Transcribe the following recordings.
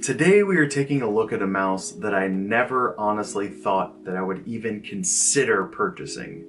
Today we are taking a look at a mouse that I never honestly thought that I would even consider purchasing.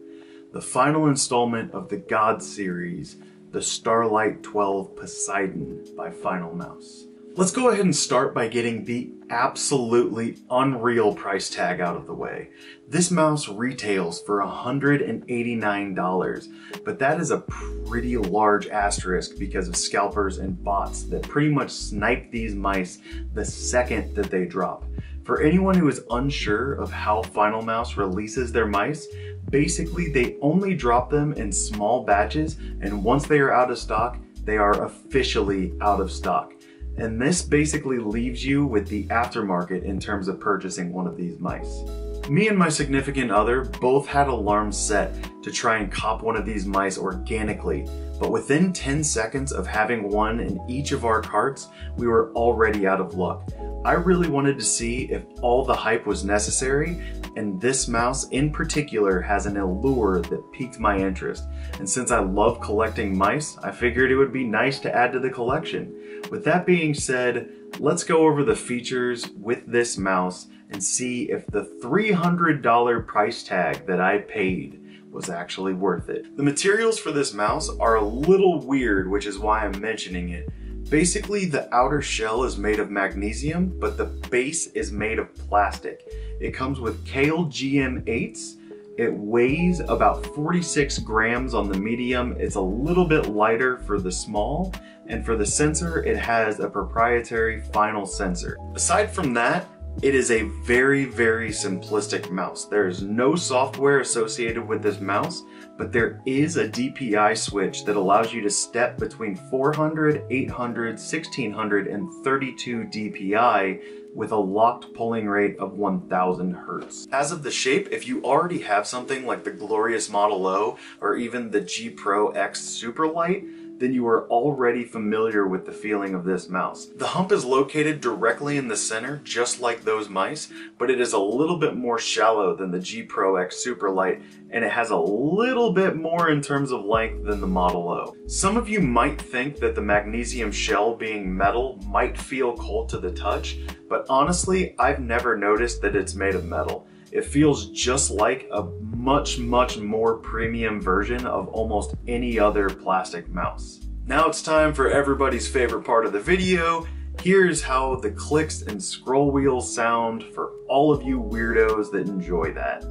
The final installment of the God series, the Starlight 12 Poseidon by Final Mouse. Let's go ahead and start by getting the absolutely unreal price tag out of the way. This mouse retails for $189, but that is a pretty large asterisk because of scalpers and bots that pretty much snipe these mice the second that they drop. For anyone who is unsure of how Final Mouse releases their mice, basically they only drop them in small batches and once they are out of stock, they are officially out of stock. And this basically leaves you with the aftermarket in terms of purchasing one of these mice. Me and my significant other both had alarms set to try and cop one of these mice organically, but within 10 seconds of having one in each of our carts, we were already out of luck. I really wanted to see if all the hype was necessary, and this mouse in particular has an allure that piqued my interest. And since I love collecting mice, I figured it would be nice to add to the collection. With that being said, let's go over the features with this mouse and see if the $300 price tag that I paid was actually worth it. The materials for this mouse are a little weird, which is why I'm mentioning it. Basically, the outer shell is made of magnesium, but the base is made of plastic. It comes with Kailh GM8s. It weighs about 46 grams on the medium. It's a little bit lighter for the small. And for the sensor, it has a proprietary final sensor. Aside from that, it is a very, very simplistic mouse. There is no software associated with this mouse, but there is a DPI switch that allows you to step between 400, 800, 1600, and 32 DPI with a locked polling rate of 1000 Hertz. As of the shape, if you already have something like the Glorious Model O or even the G Pro X Superlight, then you are already familiar with the feeling of this mouse. The hump is located directly in the center, just like those mice, but it is a little bit more shallow than the G Pro X Superlight, and it has a little bit more in terms of length than the Model O. Some of you might think that the magnesium shell being metal might feel cold to the touch, but honestly, I've never noticed that it's made of metal. It feels just like a much, much more premium version of almost any other plastic mouse. Now it's time for everybody's favorite part of the video. Here's how the clicks and scroll wheels sound for all of you weirdos that enjoy that.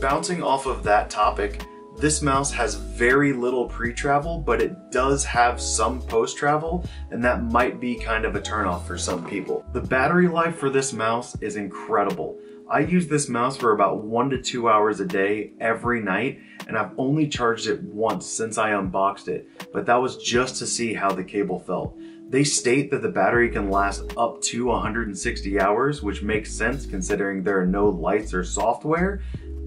Bouncing off of that topic, this mouse has very little pre-travel, but it does have some post-travel, and that might be kind of a turnoff for some people. The battery life for this mouse is incredible. I use this mouse for about one to two hours a day every night, and I've only charged it once since I unboxed it, but that was just to see how the cable felt. They state that the battery can last up to 160 hours, which makes sense considering there are no lights or software,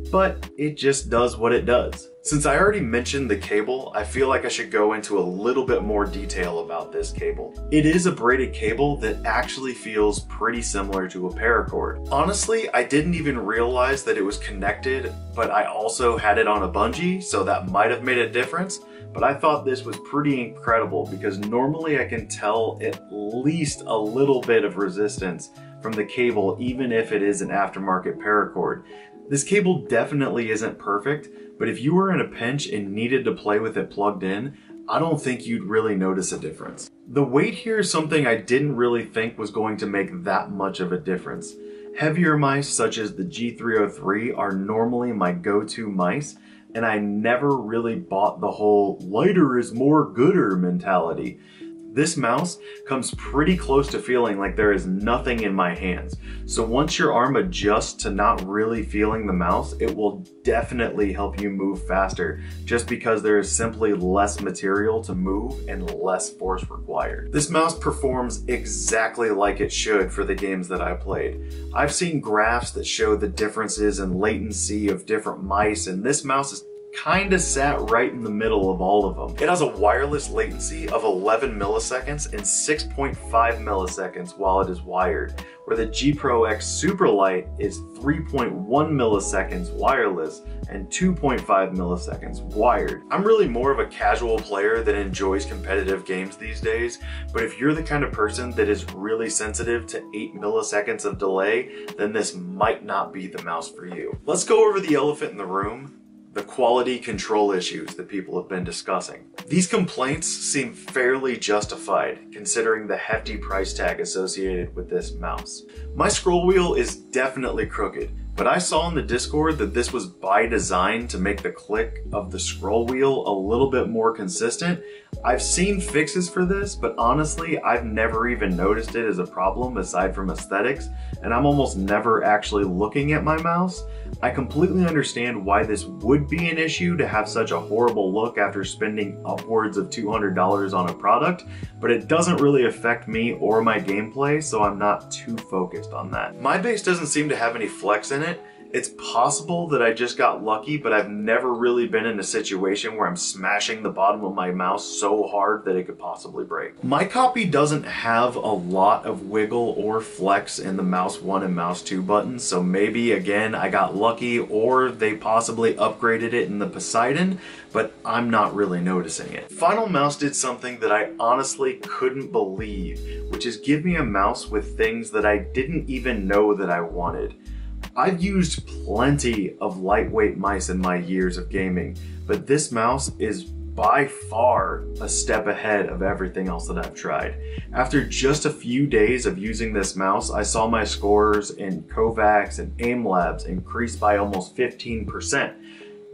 but it just does what it does. Since I already mentioned the cable, I feel like I should go into a little bit more detail about this cable. It is a braided cable that actually feels pretty similar to a paracord. Honestly, I didn't even realize that it was connected, but I also had it on a bungee, so that might have made a difference but I thought this was pretty incredible because normally I can tell at least a little bit of resistance from the cable even if it is an aftermarket paracord. This cable definitely isn't perfect, but if you were in a pinch and needed to play with it plugged in, I don't think you'd really notice a difference. The weight here is something I didn't really think was going to make that much of a difference. Heavier mice such as the G303 are normally my go-to mice, and I never really bought the whole lighter is more gooder mentality. This mouse comes pretty close to feeling like there is nothing in my hands. So once your arm adjusts to not really feeling the mouse, it will definitely help you move faster just because there is simply less material to move and less force required. This mouse performs exactly like it should for the games that I played. I've seen graphs that show the differences in latency of different mice and this mouse is kinda sat right in the middle of all of them. It has a wireless latency of 11 milliseconds and 6.5 milliseconds while it is wired, where the G Pro X Superlight is 3.1 milliseconds wireless and 2.5 milliseconds wired. I'm really more of a casual player that enjoys competitive games these days, but if you're the kind of person that is really sensitive to 8 milliseconds of delay, then this might not be the mouse for you. Let's go over the elephant in the room the quality control issues that people have been discussing. These complaints seem fairly justified considering the hefty price tag associated with this mouse. My scroll wheel is definitely crooked, but I saw in the Discord that this was by design to make the click of the scroll wheel a little bit more consistent. I've seen fixes for this, but honestly, I've never even noticed it as a problem aside from aesthetics, and I'm almost never actually looking at my mouse. I completely understand why this would be an issue to have such a horrible look after spending upwards of $200 on a product, but it doesn't really affect me or my gameplay, so I'm not too focused on that. My base doesn't seem to have any flex in it, it's possible that I just got lucky, but I've never really been in a situation where I'm smashing the bottom of my mouse so hard that it could possibly break. My copy doesn't have a lot of wiggle or flex in the mouse 1 and mouse 2 buttons, so maybe again I got lucky or they possibly upgraded it in the Poseidon, but I'm not really noticing it. Final Mouse did something that I honestly couldn't believe, which is give me a mouse with things that I didn't even know that I wanted. I've used plenty of lightweight mice in my years of gaming, but this mouse is by far a step ahead of everything else that I've tried. After just a few days of using this mouse, I saw my scores in KovaaK's and AIM Labs increase by almost 15%.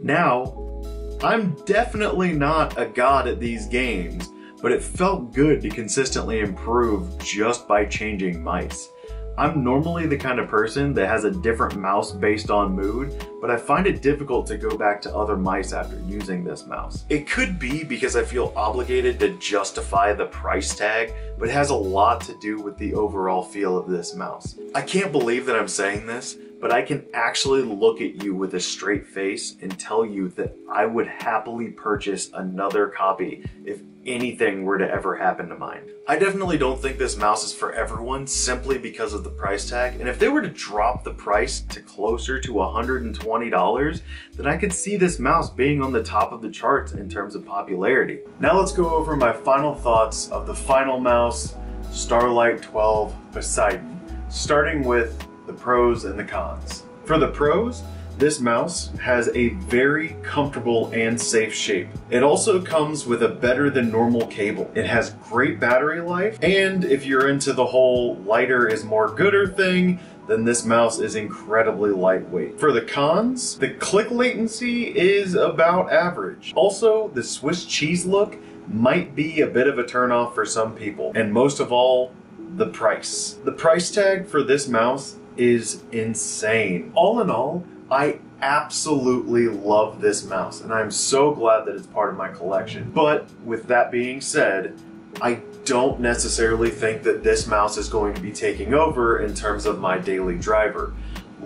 Now, I'm definitely not a god at these games, but it felt good to consistently improve just by changing mice. I'm normally the kind of person that has a different mouse based on mood, but I find it difficult to go back to other mice after using this mouse. It could be because I feel obligated to justify the price tag, but it has a lot to do with the overall feel of this mouse. I can't believe that I'm saying this, but I can actually look at you with a straight face and tell you that I would happily purchase another copy if anything were to ever happen to mine. I definitely don't think this mouse is for everyone simply because of the price tag. And if they were to drop the price to closer to $120, then I could see this mouse being on the top of the charts in terms of popularity. Now let's go over my final thoughts of the final mouse Starlight 12 Poseidon, starting with the pros and the cons. For the pros, this mouse has a very comfortable and safe shape. It also comes with a better than normal cable. It has great battery life, and if you're into the whole lighter is more gooder thing, then this mouse is incredibly lightweight. For the cons, the click latency is about average. Also, the Swiss cheese look might be a bit of a turnoff for some people. And most of all, the price. The price tag for this mouse is insane. All in all, I absolutely love this mouse and I'm so glad that it's part of my collection. But with that being said, I don't necessarily think that this mouse is going to be taking over in terms of my daily driver,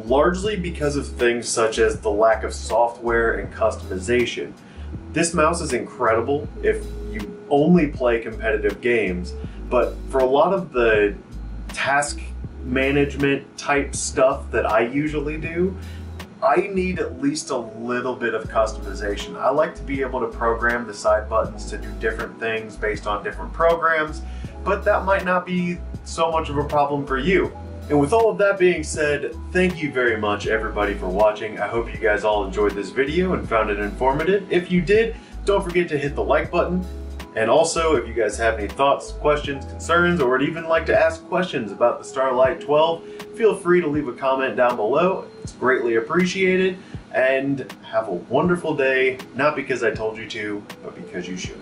largely because of things such as the lack of software and customization. This mouse is incredible if you only play competitive games, but for a lot of the task management type stuff that I usually do, I need at least a little bit of customization. I like to be able to program the side buttons to do different things based on different programs, but that might not be so much of a problem for you. And with all of that being said, thank you very much everybody for watching. I hope you guys all enjoyed this video and found it informative. If you did, don't forget to hit the like button. And also, if you guys have any thoughts, questions, concerns, or would even like to ask questions about the Starlight 12, feel free to leave a comment down below. It's greatly appreciated. And have a wonderful day, not because I told you to, but because you should.